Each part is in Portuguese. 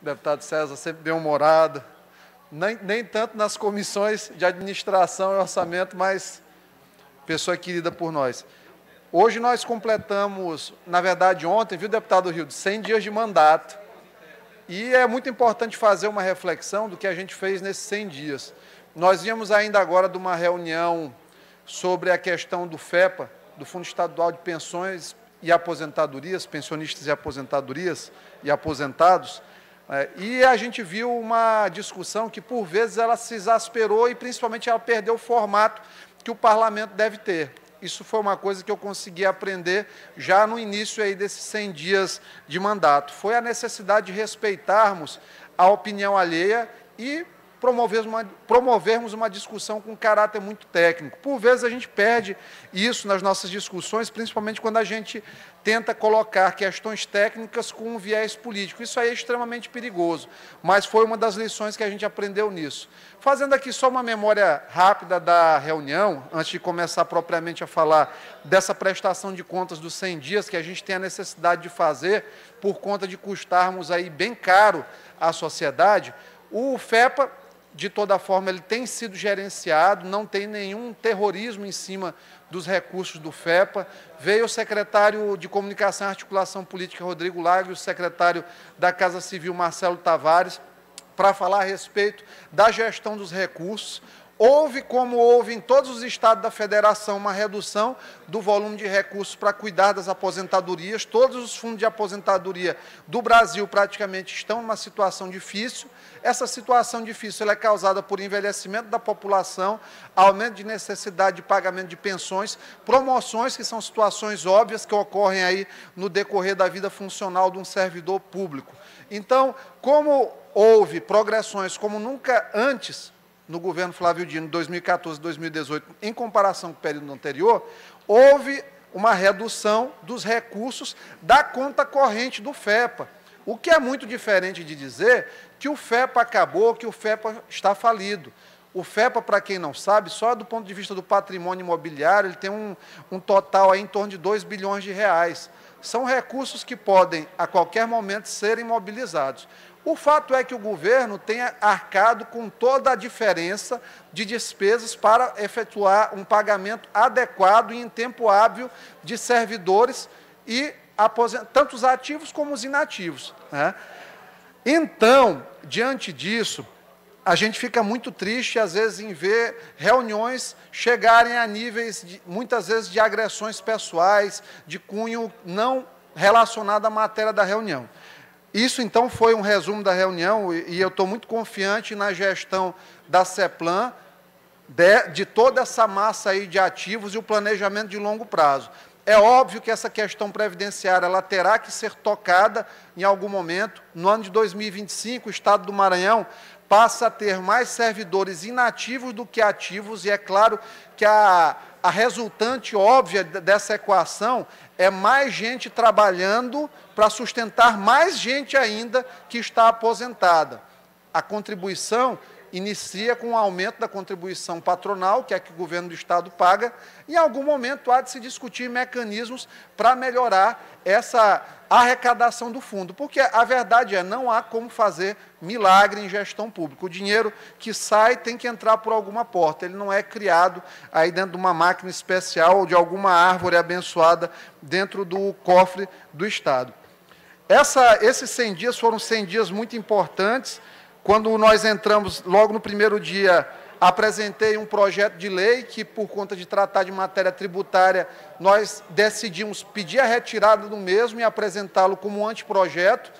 deputado César, sempre bem-humorado, nem, nem tanto nas comissões de administração e orçamento, mas pessoa querida por nós. Hoje nós completamos, na verdade ontem, viu, deputado Rio, 100 dias de mandato. E é muito importante fazer uma reflexão do que a gente fez nesses 100 dias. Nós viemos ainda agora de uma reunião sobre a questão do FEPA, do Fundo Estadual de Pensões e Aposentadorias, pensionistas e aposentadorias e aposentados, e a gente viu uma discussão que, por vezes, ela se exasperou e, principalmente, ela perdeu o formato que o parlamento deve ter. Isso foi uma coisa que eu consegui aprender já no início aí desses 100 dias de mandato. Foi a necessidade de respeitarmos a opinião alheia e promovermos uma, promovermos uma discussão com caráter muito técnico. Por vezes a gente perde isso nas nossas discussões, principalmente quando a gente tenta colocar questões técnicas com um viés político. Isso aí é extremamente perigoso, mas foi uma das lições que a gente aprendeu nisso. Fazendo aqui só uma memória rápida da reunião, antes de começar propriamente a falar dessa prestação de contas dos 100 dias que a gente tem a necessidade de fazer por conta de custarmos aí bem caro à sociedade, o FEPA de toda forma, ele tem sido gerenciado, não tem nenhum terrorismo em cima dos recursos do FEPA. Veio o secretário de Comunicação e Articulação Política, Rodrigo Lago, e o secretário da Casa Civil, Marcelo Tavares, para falar a respeito da gestão dos recursos. Houve, como houve em todos os estados da federação, uma redução do volume de recursos para cuidar das aposentadorias. Todos os fundos de aposentadoria do Brasil praticamente estão numa situação difícil. Essa situação difícil é causada por envelhecimento da população, aumento de necessidade de pagamento de pensões, promoções, que são situações óbvias que ocorrem aí no decorrer da vida funcional de um servidor público. Então, como houve progressões como nunca antes no governo Flávio Dino, 2014 e 2018, em comparação com o período anterior, houve uma redução dos recursos da conta corrente do FEPA. O que é muito diferente de dizer que o FEPA acabou, que o FEPA está falido. O FEPA, para quem não sabe, só do ponto de vista do patrimônio imobiliário, ele tem um, um total aí em torno de 2 bilhões de reais. São recursos que podem, a qualquer momento, serem mobilizados. O fato é que o governo tem arcado com toda a diferença de despesas para efetuar um pagamento adequado e em tempo hábil de servidores e tanto os ativos como os inativos. Né? Então, diante disso, a gente fica muito triste, às vezes, em ver reuniões chegarem a níveis, de, muitas vezes, de agressões pessoais, de cunho não relacionado à matéria da reunião. Isso, então, foi um resumo da reunião e eu estou muito confiante na gestão da CEPLAN, de, de, toda essa massa aí de ativos e o planejamento de longo prazo. É óbvio que essa questão previdenciária ela terá que ser tocada em algum momento. No ano de 2025, o Estado do Maranhão passa a ter mais servidores inativos do que ativos, e é claro que a, a resultante óbvia dessa equação é mais gente trabalhando para sustentar mais gente ainda que está aposentada. A contribuição inicia com o aumento da contribuição patronal, que é que o governo do Estado paga, e em algum momento há de se discutir mecanismos para melhorar essa arrecadação do fundo, porque a verdade é, não há como fazer milagre em gestão pública. O dinheiro que sai tem que entrar por alguma porta, ele não é criado aí dentro de uma máquina especial ou de alguma árvore abençoada dentro do cofre do Estado. Essa, esses 100 dias foram 100 dias muito importantes, quando nós entramos, logo no primeiro dia, apresentei um projeto de lei que, por conta de tratar de matéria tributária, nós decidimos pedir a retirada do mesmo e apresentá-lo como um anteprojeto,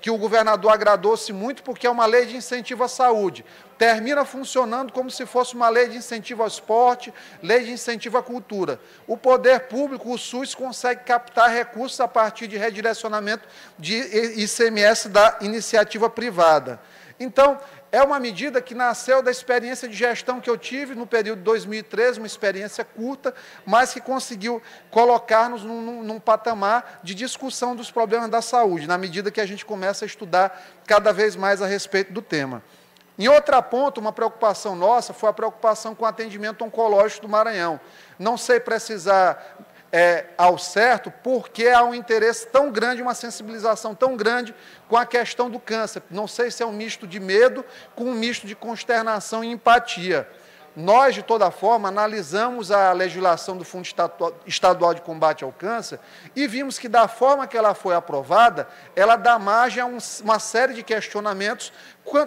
que o governador agradou-se muito, porque é uma lei de incentivo à saúde. Termina funcionando como se fosse uma lei de incentivo ao esporte, lei de incentivo à cultura. O poder público, o SUS, consegue captar recursos a partir de redirecionamento de ICMS da iniciativa privada. Então, é uma medida que nasceu da experiência de gestão que eu tive no período de 2013, uma experiência curta, mas que conseguiu colocar-nos num, num, num, patamar de discussão dos problemas da saúde, na medida que a gente começa a estudar cada vez mais a respeito do tema. Em outra ponta, uma preocupação nossa foi a preocupação com o atendimento oncológico do Maranhão. Não sei precisar é, ao certo, porque há um interesse tão grande, uma sensibilização tão grande com a questão do câncer. Não sei se é um misto de medo com um misto de consternação e empatia. Nós, de toda forma, analisamos a legislação do Fundo Estadual de Combate ao Câncer e vimos que, da forma que ela foi aprovada, ela dá margem a um, uma série de questionamentos,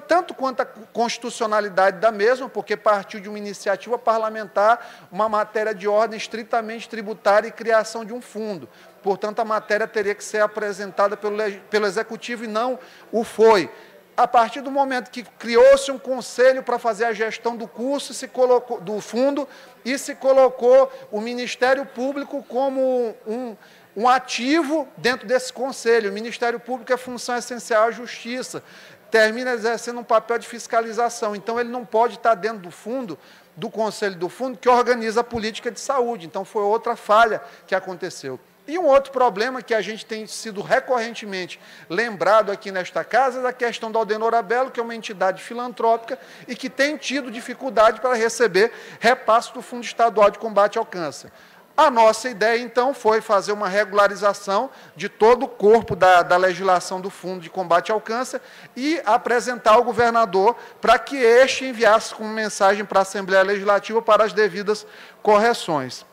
tanto quanto a constitucionalidade da mesma, porque partiu de uma iniciativa parlamentar, uma matéria de ordem estritamente tributária e criação de um fundo. Portanto, a matéria teria que ser apresentada pelo, pelo Executivo e não o foi a partir do momento que criou-se um conselho para fazer a gestão do curso, se colocou, do fundo, e se colocou o Ministério Público como um, um ativo dentro desse conselho. O Ministério Público é função essencial à justiça, termina exercendo um papel de fiscalização. Então, ele não pode estar dentro do fundo, do conselho do fundo, que organiza a política de saúde. Então, foi outra falha que aconteceu. E um outro problema que a gente tem sido recorrentemente lembrado aqui nesta casa é a questão da Aldenora Belo, que é uma entidade filantrópica e que tem tido dificuldade para receber repasse do Fundo Estadual de Combate ao Câncer. A nossa ideia, então, foi fazer uma regularização de todo o corpo da, da legislação do Fundo de Combate ao Câncer e apresentar ao governador para que este enviasse como mensagem para a Assembleia Legislativa para as devidas correções.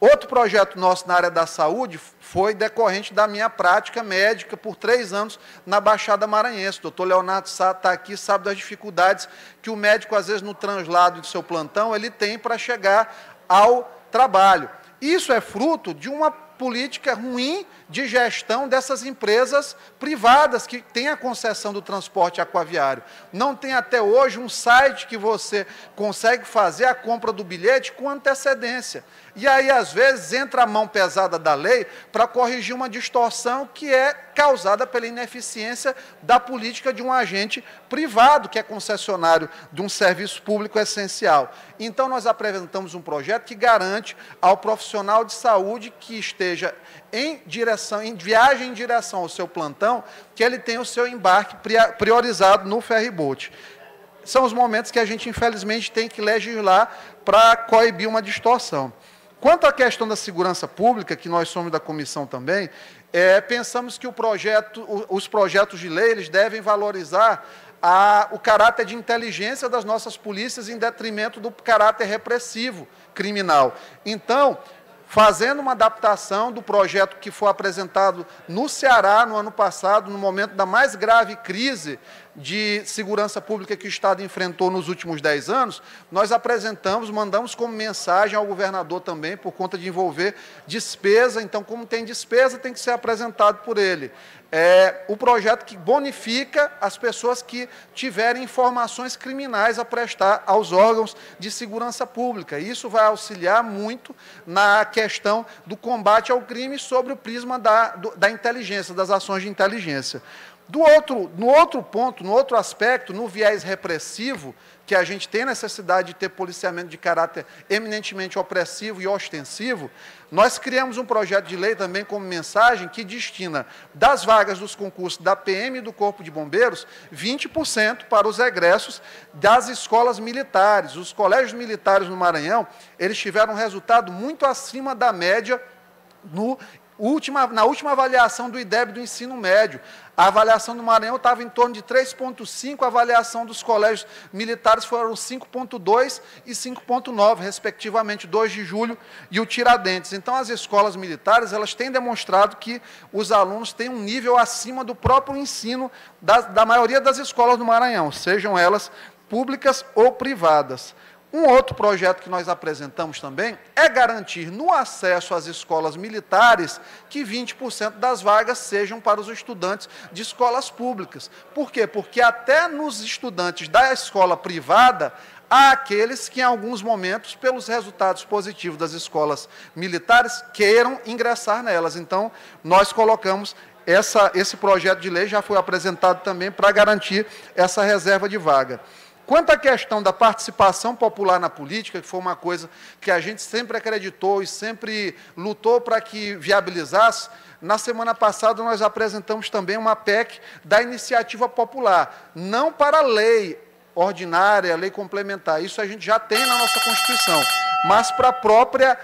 Outro projeto nosso na área da saúde foi decorrente da minha prática médica por três anos na Baixada Maranhense. O doutor Leonardo Sá está aqui, sabe das dificuldades que o médico, às vezes, no translado de seu plantão, ele tem para chegar ao trabalho. Isso é fruto de uma política ruim de gestão dessas empresas privadas que têm a concessão do transporte aquaviário. Não tem até hoje um site que você consegue fazer a compra do bilhete com antecedência. E aí, às vezes, entra a mão pesada da lei para corrigir uma distorção que é causada pela ineficiência da política de um agente privado, que é concessionário de um serviço público essencial. Então, nós apresentamos um projeto que garante ao profissional de saúde que esteja em direção, em viagem em direção ao seu plantão, que ele tenha o seu embarque priorizado no ferryboat são os momentos que a gente, infelizmente, tem que legislar para coibir uma distorção. Quanto à questão da segurança pública, que nós somos da comissão também, é, pensamos que projeto, os projetos de lei eles devem valorizar a, o caráter de inteligência das nossas polícias em detrimento do caráter repressivo criminal. Então, fazendo uma adaptação do projeto que foi apresentado no Ceará no ano passado, no momento da mais grave crise de segurança pública que o Estado enfrentou nos últimos dez anos, nós apresentamos, mandamos como mensagem ao governador também, por conta de envolver despesa. Então, como tem despesa, tem que ser apresentado por ele é, o projeto que bonifica as pessoas que tiverem informações criminais a prestar aos órgãos de segurança pública. Isso vai auxiliar muito na questão do combate ao crime sobre o prisma da, do, da inteligência, das ações de inteligência. Do outro, no outro ponto, no outro aspecto, no viés repressivo, que a gente tem necessidade de ter policiamento de caráter eminentemente opressivo e ostensivo, nós criamos um projeto de lei também como mensagem que destina das vagas dos concursos da PM e do Corpo de Bombeiros 20% para os egressos das escolas militares. Os colégios militares no Maranhão, eles tiveram um resultado muito acima da média no última, na última avaliação do IDEB do ensino médio. A avaliação do Maranhão estava em torno de 3,5, a avaliação dos colégios militares foram 5,2 e 5,9, respectivamente, 2 de julho e o Tiradentes. Então, as escolas militares elas têm demonstrado que os alunos têm um nível acima do próprio ensino da, da maioria das escolas do Maranhão, sejam elas públicas ou privadas. Um outro projeto que nós apresentamos também é garantir no acesso às escolas militares que 20% das vagas sejam para os estudantes de escolas públicas. Por quê? Porque até nos estudantes da escola privada, há aqueles que, em alguns momentos, pelos resultados positivos das escolas militares, queiram ingressar nelas. Então, nós colocamos essa, esse projeto de lei, já foi apresentado também para garantir essa reserva de vaga. Quanto à questão da participação popular na política, que foi uma coisa que a gente sempre acreditou e sempre lutou para que viabilizasse, na semana passada nós apresentamos também uma PEC da iniciativa popular, não para lei ordinária, lei complementar, isso a gente já tem na nossa Constituição, mas para a própria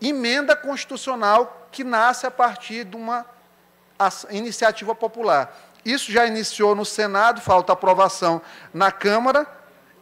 emenda constitucional que nasce a partir de uma iniciativa popular. Isso já iniciou no Senado, falta aprovação na Câmara,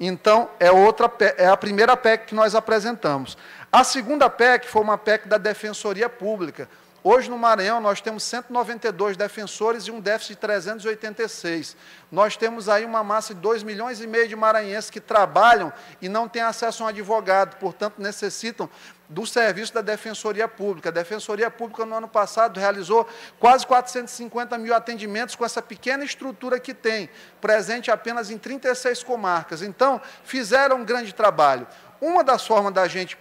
então é, outra, é a primeira PEC que nós apresentamos. A segunda PEC foi uma PEC da Defensoria Pública. Hoje no Maranhão nós temos 192 defensores e um déficit de 386. Nós temos aí uma massa de 2 milhões e meio de maranhenses que trabalham e não têm acesso a um advogado, portanto necessitam do serviço da Defensoria Pública. A Defensoria Pública, no ano passado, realizou quase 450 mil atendimentos com essa pequena estrutura que tem, presente apenas em 36 comarcas. Então, fizeram um grande trabalho. Uma das formas da gente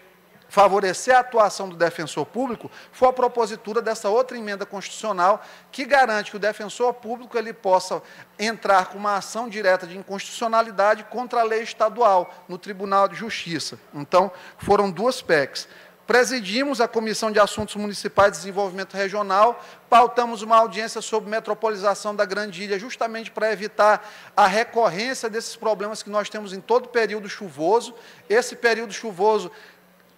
favorecer a atuação do defensor público foi a propositura dessa outra emenda constitucional que garante que o defensor público ele possa entrar com uma ação direta de inconstitucionalidade contra a lei estadual no Tribunal de Justiça. Então, foram duas PECs. Presidimos a Comissão de Assuntos Municipais de Desenvolvimento Regional, pautamos uma audiência sobre metropolização da Grande Ilha, justamente para evitar a recorrência desses problemas que nós temos em todo período chuvoso. Esse período chuvoso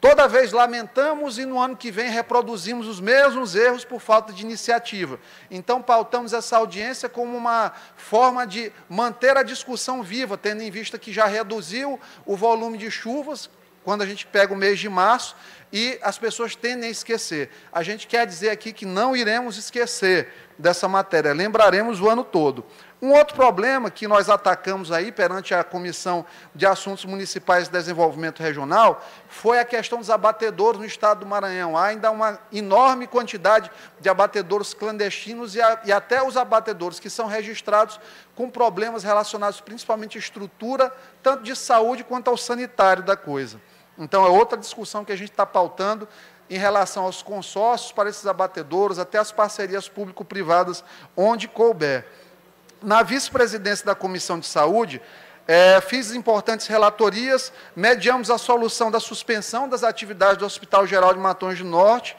Toda vez lamentamos e no ano que vem reproduzimos os mesmos erros por falta de iniciativa. Então, pautamos essa audiência como uma forma de manter a discussão viva, tendo em vista que já reduziu o volume de chuvas, quando a gente pega o mês de março, e as pessoas tendem a esquecer. A gente quer dizer aqui que não iremos esquecer dessa matéria, lembraremos o ano todo. Um outro problema que nós atacamos aí perante a Comissão de Assuntos Municipais de Desenvolvimento Regional foi a questão dos abatedouros no estado do Maranhão. Há ainda uma enorme quantidade de abatedouros clandestinos e, a, e até os abatedouros que são registrados com problemas relacionados principalmente à estrutura, tanto de saúde quanto ao sanitário da coisa. Então, é outra discussão que a gente está pautando em relação aos consórcios para esses abatedouros, até as parcerias público-privadas, onde couber. Na vice-presidência da Comissão de Saúde, é, fiz importantes relatorias, mediamos a solução da suspensão das atividades do Hospital Geral de Matões do Norte,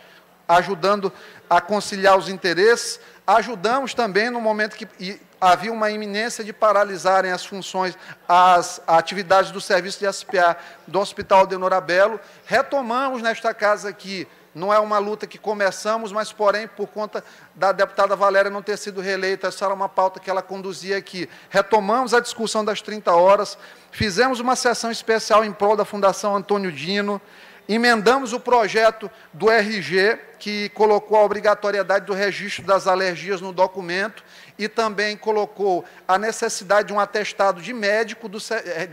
ajudando a conciliar os interesses. Ajudamos também no momento que havia uma iminência de paralisarem as funções, as atividades do serviço de SPA do Hospital de Norabelo. Retomamos nesta casa aqui não é uma luta que começamos, mas, porém, por conta da deputada Valéria não ter sido reeleita, essa era uma pauta que ela conduzia aqui. Retomamos a discussão das 30 horas, fizemos uma sessão especial em prol da Fundação Antônio Dino, emendamos o projeto do RG, que colocou a obrigatoriedade do registro das alergias no documento e também colocou a necessidade de um atestado de médico do,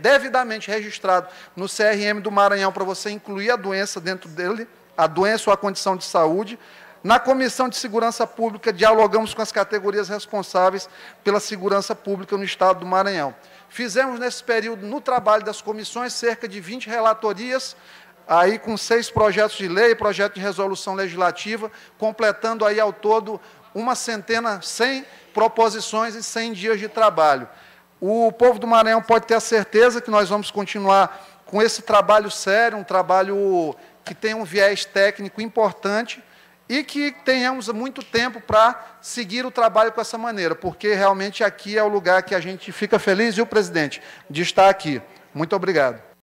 devidamente registrado no CRM do Maranhão para você incluir a doença dentro dele a doença ou a condição de saúde. Na Comissão de Segurança Pública, dialogamos com as categorias responsáveis pela segurança pública no Estado do Maranhão. Fizemos, nesse período, no trabalho das comissões, cerca de 20 relatorias, aí com seis projetos de lei, projeto de resolução legislativa, completando aí ao todo uma centena, 100 proposições e 100 dias de trabalho. O povo do Maranhão pode ter a certeza que nós vamos continuar com esse trabalho sério, um trabalho que tenha um viés técnico importante e que tenhamos muito tempo para seguir o trabalho com essa maneira, porque realmente aqui é o lugar que a gente fica feliz, e o presidente, de estar aqui. Muito obrigado.